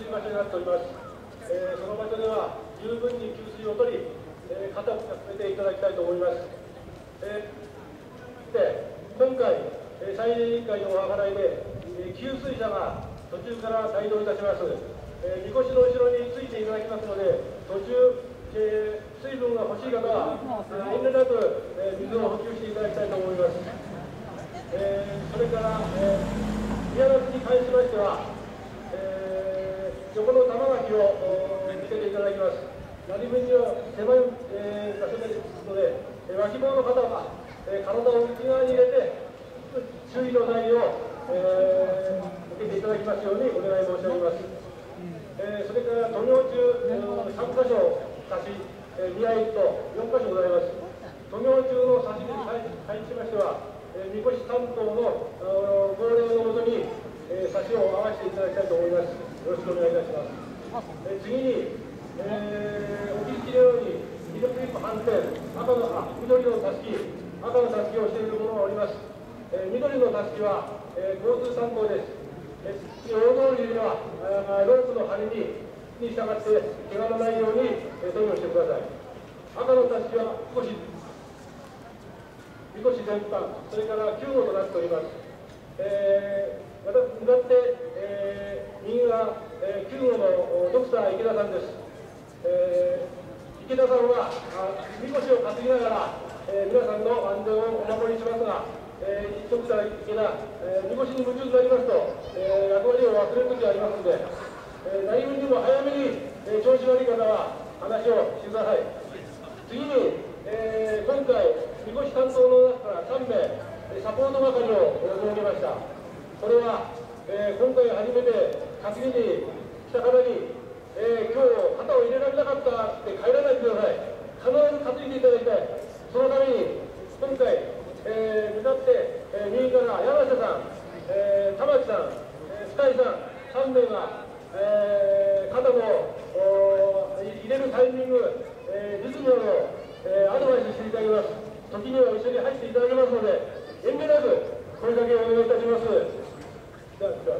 水場所になっております、えー、その場所では十分に給水を取り、えー、肩を進めていただきたいと思います、えー、で今回、えー、再エ委員会のお計らいで、えー、給水車が途中から帯同いたします、えー、みこしの後ろについていただきますので途中、えー、水分が欲しい方は遠慮なく、えー、水を補給していただきたいと思います、えー、それから、えー、宮夏に関しましてはえー、横の玉垣を見せていただきます。何分には狭い、えー、場所ですので、えー、脇棒の方は、えー、体を内側に入れて、注意の内容を、えー、受けていただきますようにお願い申し上げます。えー、それから塗料中、3箇所差し、えー、見合いと4箇所ございます。塗料中の差しに対しましては、えー、みこし担当の号令のもとに、えー、差しを合わせていただきたいと思います。よろしくお願いいたします。え、次に、えー、お気づきのように、緑リップ反転、赤のあ緑のたすき、赤のたすきをしている者がおります。えー、緑のたすきは、えー、交通参考です。えー、大通りでは、あロープの針にに従って怪我のないように、えー、作業してください。赤のたすきは少し、みこし全般、それから救護となっております。えー向かって、えー、右が、えー、救護のドクター池田さんです、えー、池田さんはみこしを担ぎながら、えー、皆さんの安全をお守りしますが、えー、ドクター池田、えー、みこしに夢中になりますと、えー、役割を忘れる時がありますので、えー、何分にも早めに、えー、調子悪い方は話をしてください。次に、えー、今回みこし担当の中から3名サポート係を設けました。これは、えー、今回初めて担ぎに来た方に、えー、今日肩を入れられなかったって帰らないでください。必ず担いでいただきたい。そのために今回、えー、向かって、えー、右から山下さん、えー、玉木さん、えー、深井さん3名が、えー、肩の入れるタイミング、えー、リズムを、えー、アドバイスしていただきます。時には一緒に入っていただきますので遠慮なく声かけをお願いいたします。えー、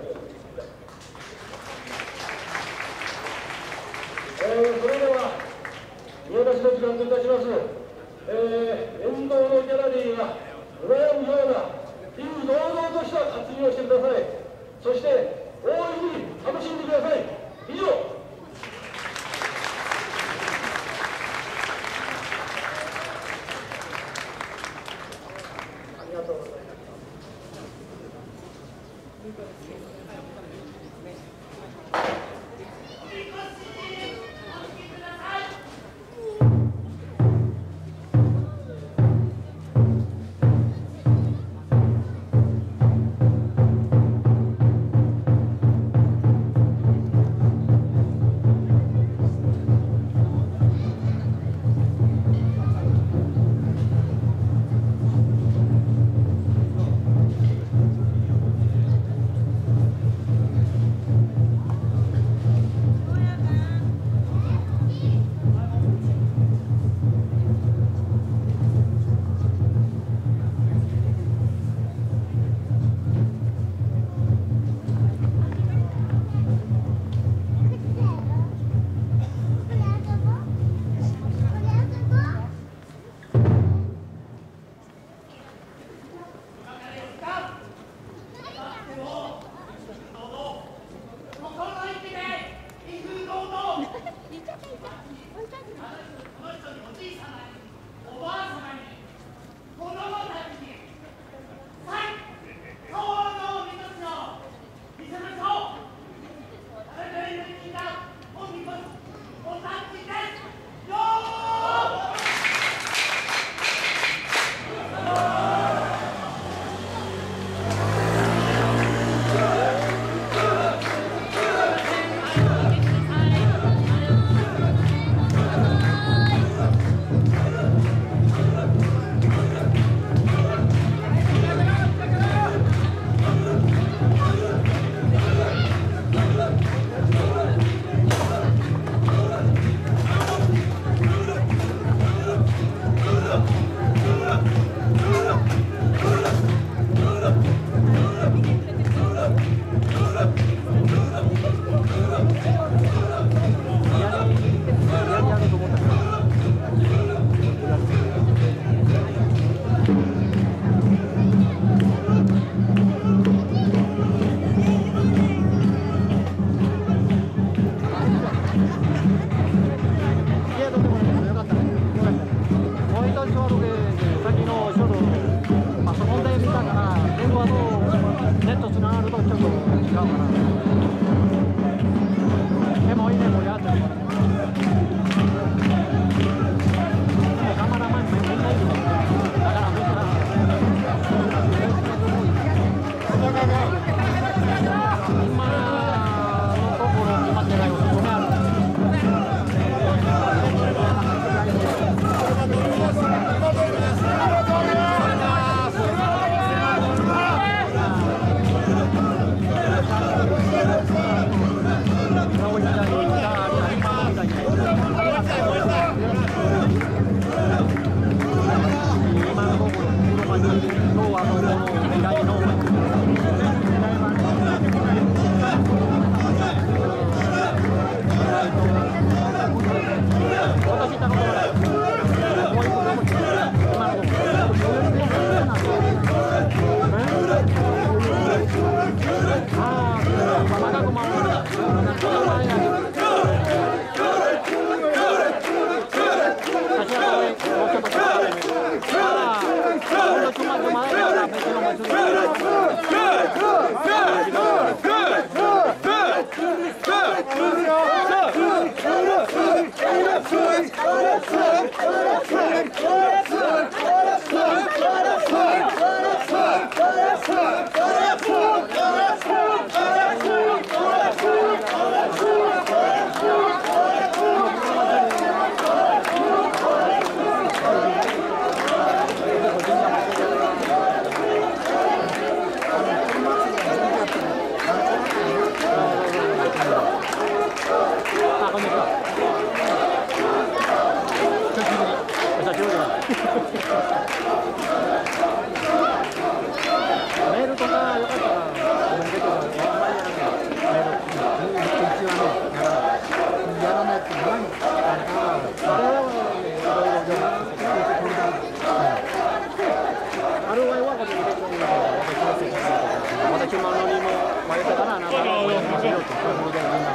камера. こんにちは。久しぶり。久しぶりだ。メールとかよかったな。コメンことかあんまりやらない。メール一応ねやらない。やらないって何？ああ、あれは。私もあのにも、まあ、やったから、なんか、こういうふうにしようと、そういう。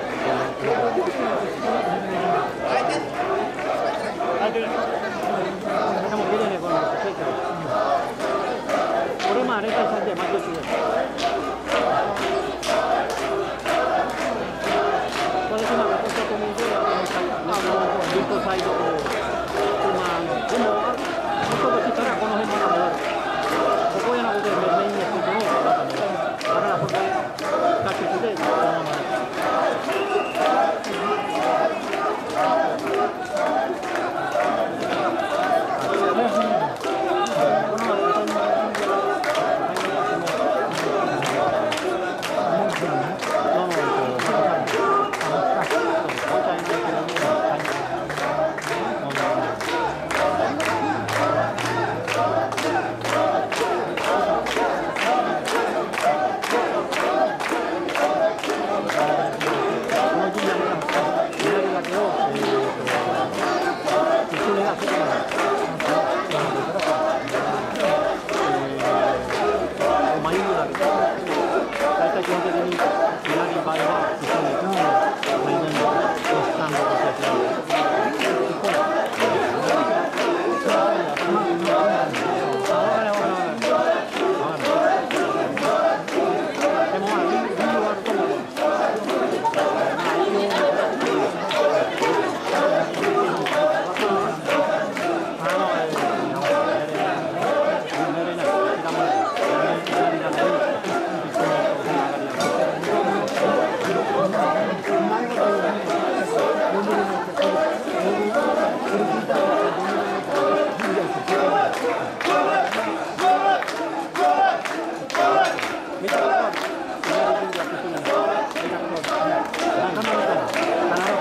하나만